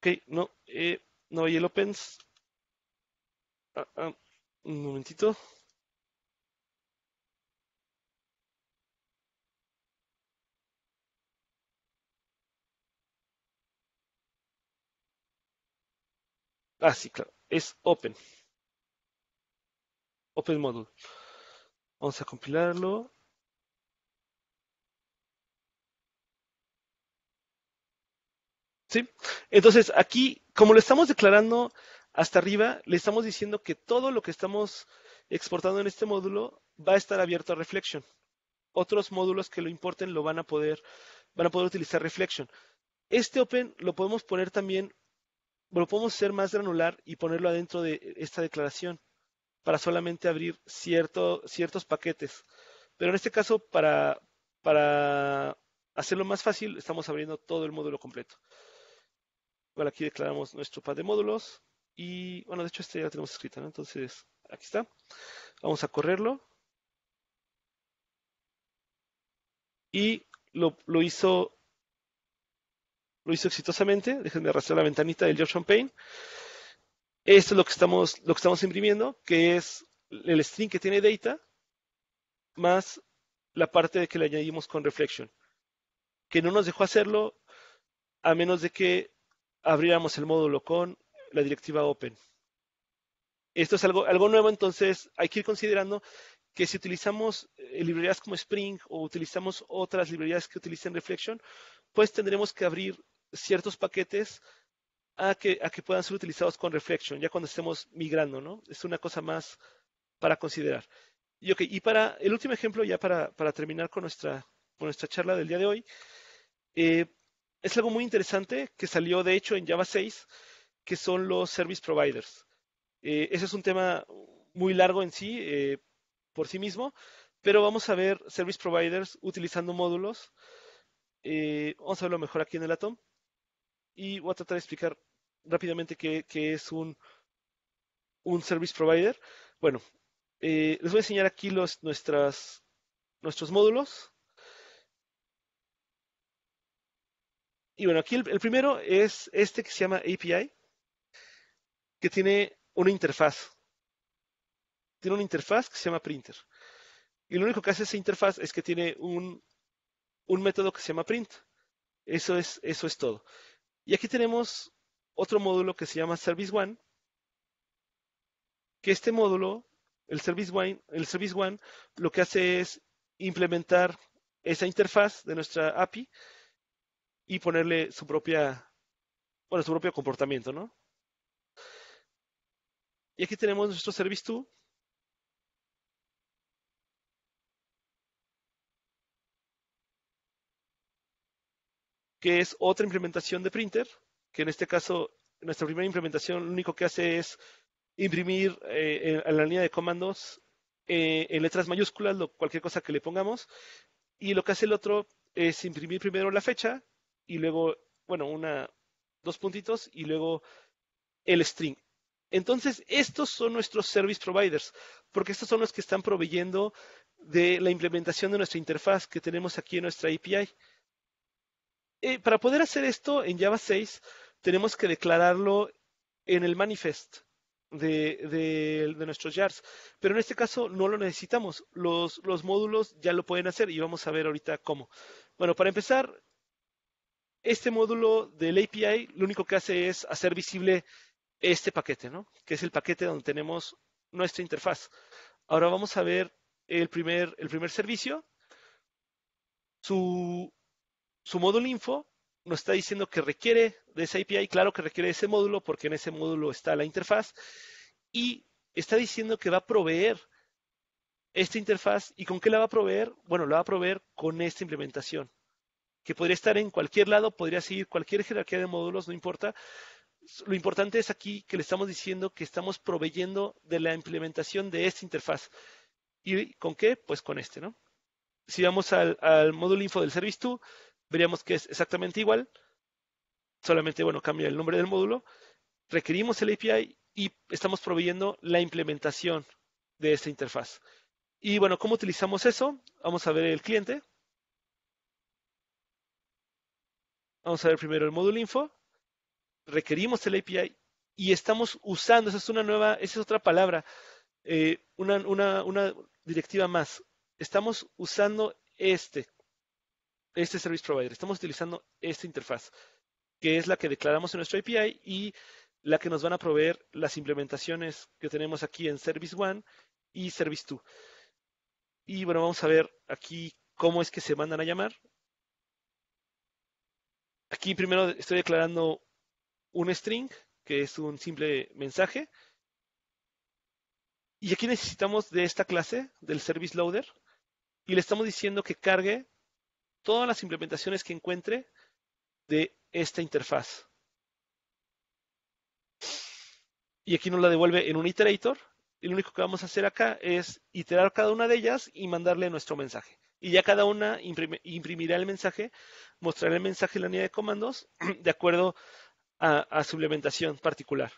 Ok, no, eh, no hay el opens. Ah, ah, un momentito. Ah, sí, claro. Es open. Open module. Vamos a compilarlo. Entonces, aquí, como lo estamos declarando hasta arriba, le estamos diciendo que todo lo que estamos exportando en este módulo va a estar abierto a Reflection. Otros módulos que lo importen lo van a poder, van a poder utilizar Reflection. Este Open lo podemos poner también, lo podemos hacer más granular y ponerlo adentro de esta declaración para solamente abrir cierto, ciertos paquetes. Pero en este caso, para hacerlo más fácil, estamos abriendo todo el módulo completo. Bueno, aquí declaramos nuestro pad de módulos y, bueno, de hecho este ya lo tenemos escrito, ¿no? Entonces, aquí está. Vamos a correrlo. Y lo, lo hizo lo hizo exitosamente. Déjenme arrastrar la ventanita del George Champagne. Esto es lo que estamos, lo que estamos imprimiendo, que es el string que tiene data más la parte de que le añadimos con reflection, que no nos dejó hacerlo a menos de que abriéramos el módulo con la directiva open. Esto es algo, nuevo, entonces hay que ir considerando que si utilizamos eh, librerías como Spring o utilizamos otras librerías que utilicen Reflection, pues tendremos que abrir ciertos paquetes a que, puedan ser utilizados con Reflection, ya cuando estemos migrando, ¿no? Es una cosa más para considerar. Y, y para el último ejemplo, ya para, para terminar con nuestra, con nuestra charla del día de hoy, eh, es algo muy interesante que salió de hecho en Java 6, que son los service providers. Eh, ese es un tema muy largo en sí, eh, por sí mismo, pero vamos a ver service providers utilizando módulos. Eh, vamos a verlo mejor aquí en el Atom. Y voy a tratar de explicar rápidamente qué, es un, service provider. Bueno, les voy a enseñar aquí los, nuestros módulos. Y bueno, aquí el, primero es este que se llama API, que tiene una interfaz. Tiene una interfaz que se llama printer. Y lo único que hace esa interfaz es que tiene un, un método que se llama print. Eso es, eso es todo. Y aquí tenemos otro módulo que se llama Service One, que este módulo, el Service One, el Service One, lo que hace es implementar esa interfaz de nuestra API y ponerle su propia, bueno, su propio comportamiento, ¿no? Y aquí tenemos nuestro service to. que es otra implementación de printer, que en este caso, nuestra primera implementación lo único que hace es imprimir eh, en la línea de comandos eh, en letras mayúsculas cualquier cosa que le pongamos. Y lo que hace el otro es imprimir primero la fecha y luego, bueno, una, dos puntitos y luego el string. Entonces, estos son nuestros service providers, porque estos son los que están proveyendo de la implementación de nuestra interfaz que tenemos aquí en nuestra API. Eh, para poder hacer esto en Java 6, tenemos que declararlo en el manifest de, de, nuestros jars. Pero en este caso no lo necesitamos. Los, los módulos ya lo pueden hacer y vamos a ver ahorita cómo. Bueno, para empezar, este módulo del API lo único que hace es hacer visible este paquete, ¿no? Que es el paquete donde tenemos nuestra interfaz. Ahora vamos a ver el primer, el primer servicio. Su, su módulo info nos está diciendo que requiere de esa API, claro que requiere de ese módulo porque en ese módulo está la interfaz y está diciendo que va a proveer esta interfaz y con qué la va a proveer? Bueno, la va a proveer con esta implementación, que podría estar en cualquier lado, podría seguir cualquier jerarquía de módulos, no importa. Lo importante es aquí que le estamos diciendo que estamos proveyendo de la implementación de esta interfaz. ¿Y con qué? Pues con este, ¿no? Si vamos al, módulo info del Service 2, veríamos que es exactamente igual, solamente, bueno, cambia el nombre del módulo. Requerimos el API y estamos proveyendo la implementación de esta interfaz. Y bueno, ¿cómo utilizamos eso? Vamos a ver el cliente. Vamos a ver primero el módulo info. Requerimos el API y estamos usando, esa es una nueva, esa es otra palabra, eh, una, directiva más. Estamos usando este, este service provider. Estamos utilizando esta interfaz, que es la que declaramos en nuestro API y la que nos van a proveer las implementaciones que tenemos aquí en Service One y Service 2. Y bueno, vamos a ver aquí cómo es que se mandan a llamar. Aquí primero estoy declarando un string, que es un simple mensaje. Y aquí necesitamos de esta clase, del service loader, y le estamos diciendo que cargue todas las implementaciones que encuentre de esta interfaz. y aquí nos la devuelve en un iterator. Y lo único que vamos a hacer acá es iterar cada una de ellas y mandarle nuestro mensaje. Y ya cada una imprimirá el mensaje, mostrará el mensaje en la línea de comandos de acuerdo a, su implementación particular.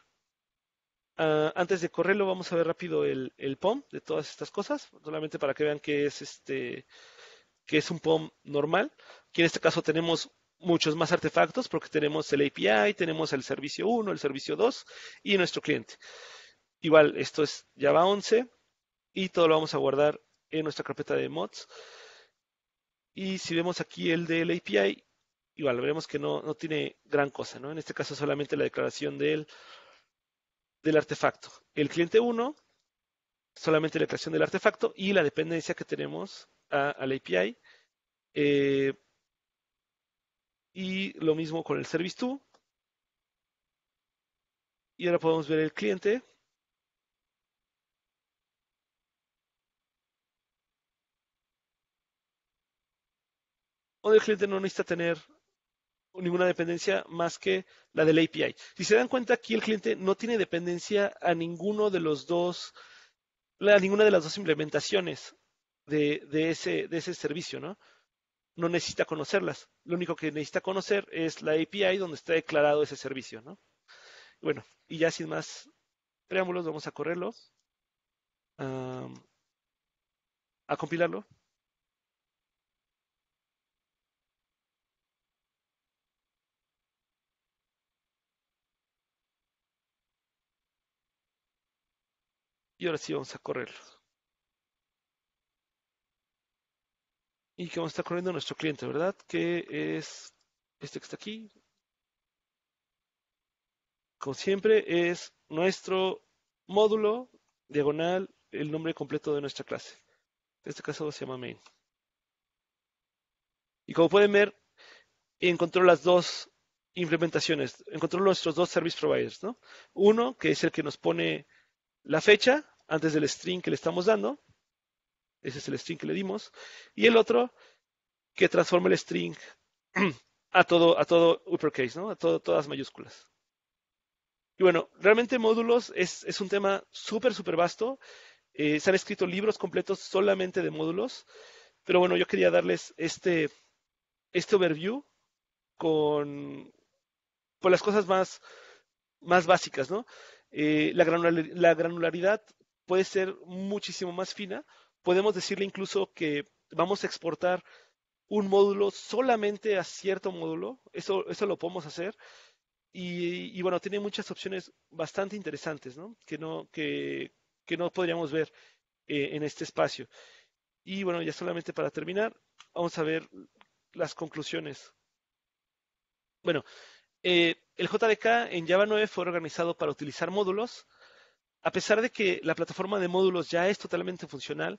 Ah, antes de correrlo, vamos a ver rápido el, POM de todas estas cosas, solamente para que vean que es este que es un POM normal. Aquí en este caso tenemos muchos más artefactos porque tenemos el API, tenemos el servicio 1, el servicio 2 y nuestro cliente. Igual, esto es Java 11 y todo lo vamos a guardar en nuestra carpeta de mods. Y si vemos aquí el del API, igual veremos que no, no tiene gran cosa, ¿no? En este caso solamente la declaración del, del artefacto. El cliente 1, solamente la declaración del artefacto y la dependencia que tenemos al API. Eh, y lo mismo con el Service to. Y ahora podemos ver el cliente. Donde el cliente no necesita tener ninguna dependencia más que la del API. Si se dan cuenta, aquí el cliente no tiene dependencia a ninguno de los dos, a ninguna de las dos implementaciones de, ese, servicio, ¿no? no necesita conocerlas. Lo único que necesita conocer es la API donde está declarado ese servicio, ¿no? Bueno, y ya sin más preámbulos, vamos a correrlo, a compilarlo. Y ahora sí vamos a correrlo. y que vamos a estar corriendo nuestro cliente, ¿verdad? Que es este que está aquí. Como siempre, es nuestro módulo diagonal, el nombre completo de nuestra clase. En este caso se llama main. Y como pueden ver, encontró las dos implementaciones, encontró nuestros dos service providers, ¿no? Uno, que es el que nos pone la fecha antes del string que le estamos dando, ese es el string que le dimos. Y el otro que transforma el string a todo, a todo uppercase, ¿no? A todo, todas mayúsculas. Y bueno, realmente módulos es, es un tema súper, súper vasto. Eh, se han escrito libros completos solamente de módulos. Pero bueno, yo quería darles este, este overview con, con las cosas más, más básicas, ¿no? Eh, la, la granularidad puede ser muchísimo más fina podemos decirle incluso que vamos a exportar un módulo solamente a cierto módulo. Eso, eso lo podemos hacer. Y, bueno, tiene muchas opciones bastante interesantes, ¿no? Que no, que, no podríamos ver eh, en este espacio. Y bueno, ya solamente para terminar, vamos a ver las conclusiones. Bueno, Eh, el JDK en Java 9 fue organizado para utilizar módulos. A pesar de que la plataforma de módulos ya es totalmente funcional,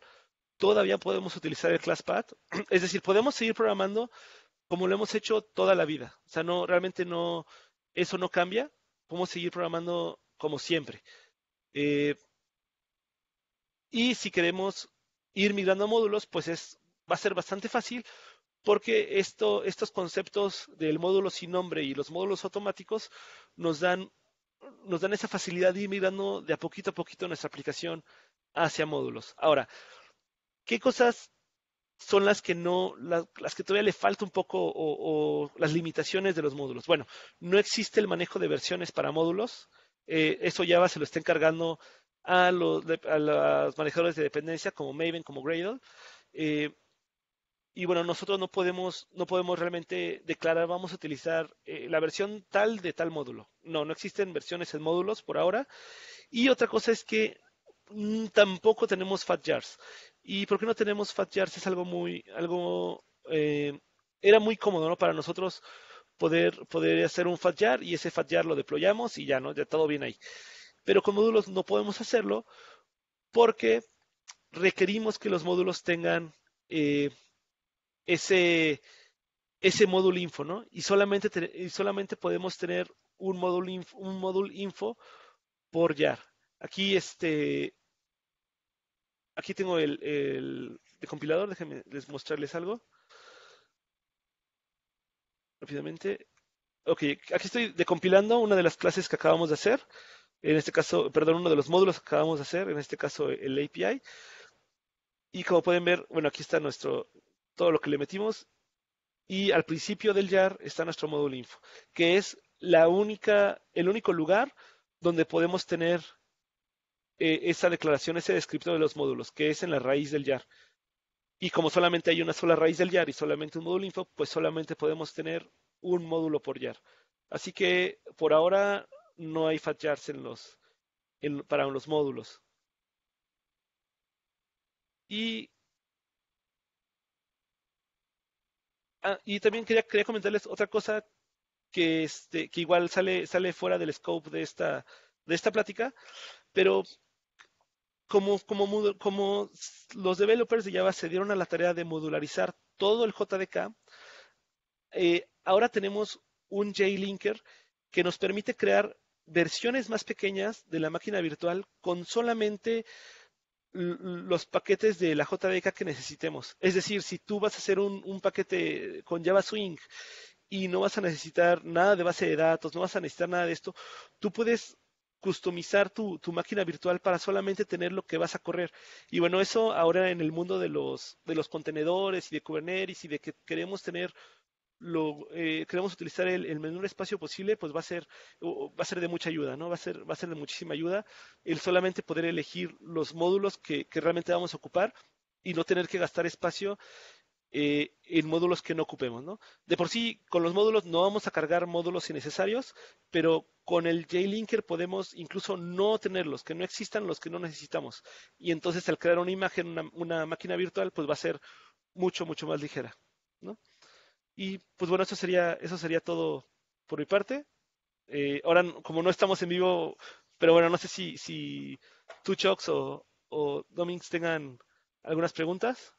todavía podemos utilizar el ClassPath. Es decir, podemos seguir programando como lo hemos hecho toda la vida. O sea, no, realmente no, eso no cambia. Podemos seguir programando como siempre. Eh, y si queremos ir migrando a módulos, pues es, va a ser bastante fácil porque esto, estos conceptos del módulo sin nombre y los módulos automáticos nos dan, esa facilidad de ir migrando de a poquito a poquito nuestra aplicación hacia módulos. Ahora, ¿qué cosas son las que no, las, que todavía le falta un poco o, las limitaciones de los módulos? Bueno, no existe el manejo de versiones para módulos. Eh, eso ya se lo está encargando a los, manejadores de dependencia como Maven, como Gradle. Eh, y bueno, nosotros no podemos, no podemos realmente declarar, vamos a utilizar eh, la versión tal de tal módulo. No, no existen versiones en módulos por ahora. Y otra cosa es que mm, tampoco tenemos fat jars. ¿Y por qué no tenemos fat jars? Es algo muy, algo, eh, era muy cómodo, ¿no? Para nosotros poder, poder hacer un fat jar y ese fat jar lo deployamos y ya, ¿no? Ya todo bien ahí. Pero con módulos no podemos hacerlo porque requerimos que los módulos tengan eh, ese, ese módulo info, ¿no? Y solamente, y solamente podemos tener un módulo info, un módulo info por YAR. Aquí este, aquí tengo el, el, compilador, déjenme mostrarles algo. Rápidamente. Ok, aquí estoy decompilando una de las clases que acabamos de hacer. En este caso, perdón, uno de los módulos que acabamos de hacer, en este caso el API. Y como pueden ver, bueno, aquí está nuestro, todo lo que le metimos. Y al principio del jar está nuestro módulo info, que es la única, el único lugar donde podemos tener eh, esa declaración, ese descriptor de los módulos, que es en la raíz del jar. Y como solamente hay una sola raíz del jar y solamente un módulo info, pues solamente podemos tener un módulo por jar. Así que por ahora no hay fat jars en los, para los módulos. Y Ah, y también quería, comentarles otra cosa que, este, que igual sale, sale fuera del scope de esta, de esta plática, pero como, como, como los developers de Java se dieron a la tarea de modularizar todo el JDK, eh, ahora tenemos un JLinker que nos permite crear versiones más pequeñas de la máquina virtual con solamente los paquetes de la JDK que necesitemos. Es decir, si tú vas a hacer un, paquete con Java Swing y no vas a necesitar nada de base de datos, no vas a necesitar nada de esto, tú puedes customizar tu, tu, máquina virtual para solamente tener lo que vas a correr. Y bueno, eso ahora en el mundo de los, de los contenedores y de Kubernetes y de que queremos tener lo eh, queremos utilizar el, menor espacio posible, pues va a ser va a ser de mucha ayuda, ¿no? Va a ser va a ser de muchísima ayuda el solamente poder elegir los módulos que, realmente vamos a ocupar y no tener que gastar espacio eh, en módulos que no ocupemos, ¿no? De por sí, con los módulos no vamos a cargar módulos innecesarios, pero con el JLinker podemos incluso no tenerlos, que no existan los que no necesitamos. Y entonces al crear una imagen, una, una máquina virtual, pues va a ser mucho, mucho más ligera, ¿no? Y pues bueno, eso sería, eso sería todo por mi parte. Eh, ahora, como no estamos en vivo, pero bueno, no sé si, si tú, Chox o, o Domings tengan algunas preguntas.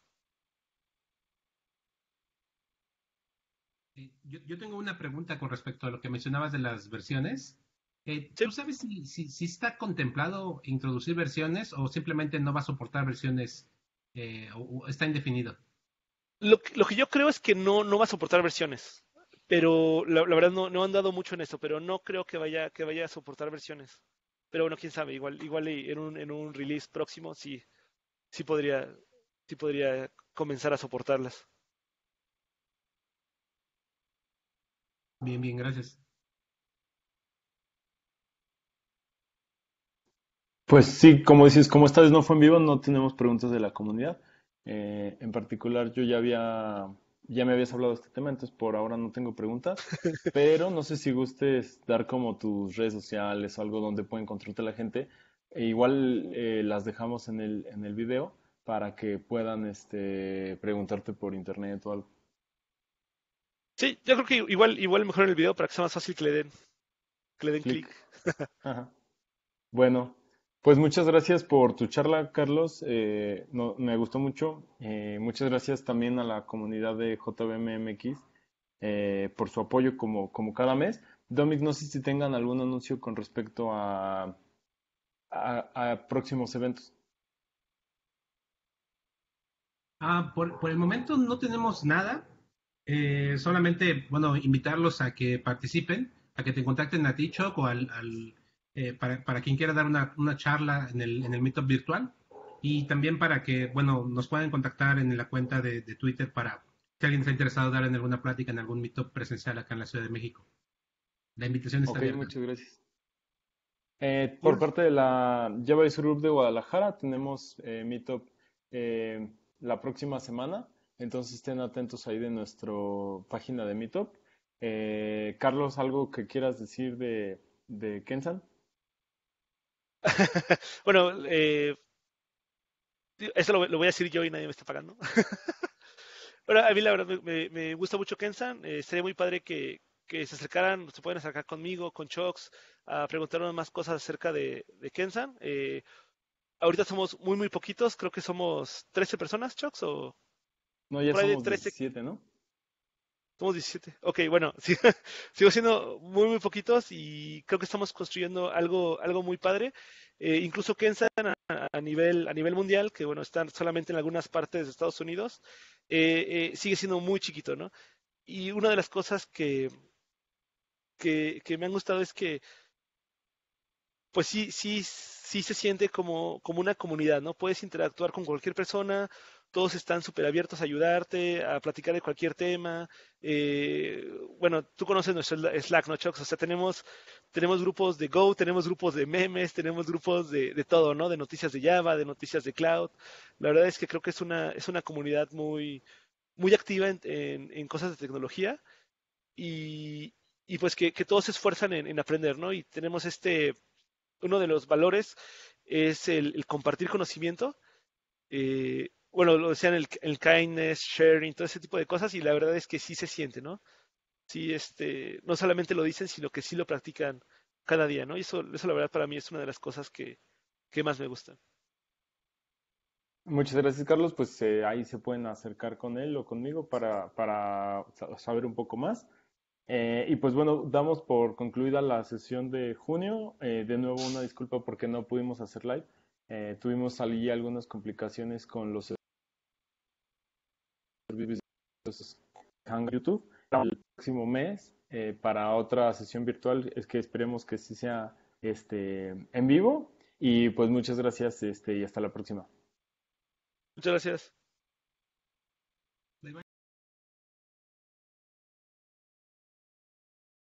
Yo, tengo una pregunta con respecto a lo que mencionabas de las versiones. Eh, ¿Tú sabes si, si, está contemplado introducir versiones o simplemente no va a soportar versiones eh, o, está indefinido? Lo, que yo creo es que no, no va a soportar versiones. Pero la, verdad no, no, han dado mucho en eso, pero no creo que vaya, que vaya a soportar versiones. Pero bueno, quién sabe, igual, igual en un, en un release próximo sí, sí podría, sí podría comenzar a soportarlas. Bien, bien, gracias. Pues sí, como dices, como esta vez no fue en vivo, no tenemos preguntas de la comunidad. Eh, en particular, yo ya había, ya me habías hablado de este tema, entonces por ahora no tengo preguntas, pero no sé si gustes dar como tus redes sociales o algo donde pueda encontrarte la gente. E igual eh, las dejamos en el, en el video para que puedan este, preguntarte por internet o algo. Sí, yo creo que igual, igual mejor en el video para que sea más fácil que le den, que le den clic. Bueno, pues muchas gracias por tu charla, Carlos. Eh, me gustó mucho. Eh, muchas gracias también a la comunidad de JBMMX eh, por su apoyo como, como cada mes. Dominic, no sé si tengan algún anuncio con respecto a, a, próximos eventos. Ah, por, por, el momento no tenemos nada. Eh, solamente, bueno, invitarlos a que participen, a que te contacten a ti, Choc, o al, eh, para, para, quien quiera dar una, una charla en el, en el Meetup virtual. Y también para que, bueno, nos puedan contactar en la cuenta de, de Twitter para si alguien está interesado dar en alguna plática en algún Meetup presencial acá en la Ciudad de México. La invitación está Ok, muchas gracias. Eh, por parte de la Java Group de Guadalajara, tenemos eh, Meetup eh, la próxima semana, entonces estén atentos ahí de nuestra página de Meetup. Eh, Carlos, ¿algo que quieras decir de, de Kensan? bueno, eso lo, voy a decir yo y nadie me está pagando. Bueno, a mí la verdad me, gusta mucho Kensan. sería muy padre que, que se acercaran, se pueden acercar conmigo, con Chox, a preguntarnos más cosas acerca de, de Kensan. Eh, ahorita somos muy, muy poquitos, creo que somos 13 personas, Chox, o... No, ya somos 17, ¿no? Somos 17. Ok, bueno, sigo siendo muy, muy poquitos y creo que estamos construyendo algo, algo muy padre. Eh, incluso Kensan a, nivel, a nivel mundial, que bueno, están solamente en algunas partes de Estados Unidos, eh, sigue siendo muy chiquito, ¿no? Y una de las cosas que, que, me han gustado es que, pues sí, sí, sí se siente como, como una comunidad, ¿no? Puedes interactuar con cualquier persona, todos están súper abiertos a ayudarte, a platicar de cualquier tema. Eh, bueno, tú conoces nuestro Slack, ¿no, Chox? O sea, tenemos, tenemos grupos de Go, tenemos grupos de memes, tenemos grupos de, de, todo, ¿no? De noticias de Java, de noticias de Cloud. La verdad es que creo que es una, es una comunidad muy, muy activa en, en, cosas de tecnología. Y, y pues que, todos se esfuerzan en, aprender, ¿no? Y tenemos este, uno de los valores es el, compartir conocimiento. Eh, bueno, lo decían el, el, kindness, sharing, todo ese tipo de cosas, y la verdad es que sí se siente, ¿no? Sí, este, no solamente lo dicen, sino que sí lo practican cada día, ¿no? Y eso, eso la verdad para mí es una de las cosas que, que más me gustan. Muchas gracias, Carlos. Pues eh, ahí se pueden acercar con él o conmigo para, para saber un poco más. Eh, y pues bueno, damos por concluida la sesión de junio. Eh, de nuevo una disculpa porque no pudimos hacer live. Eh, tuvimos allí algunas complicaciones con los de YouTube. El próximo mes para otra sesión virtual es que esperemos que sí sea este, en vivo. Y pues muchas gracias este, y hasta la próxima. Muchas gracias.